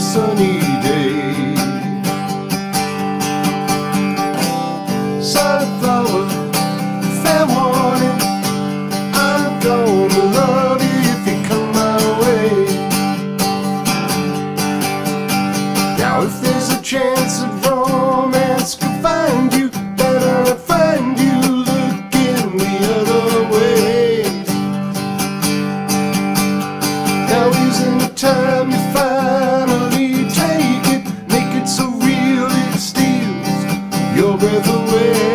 sunny day. Sunflower, fair warning, I'm gonna love you if you come my way. Now if there's a chance of romance could find you, better not find you looking the other way. Now isn't the time you finally your breath away.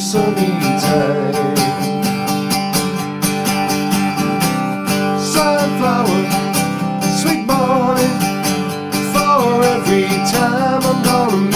sunny day, Sunflower, sweet morning, for every time I'm gonna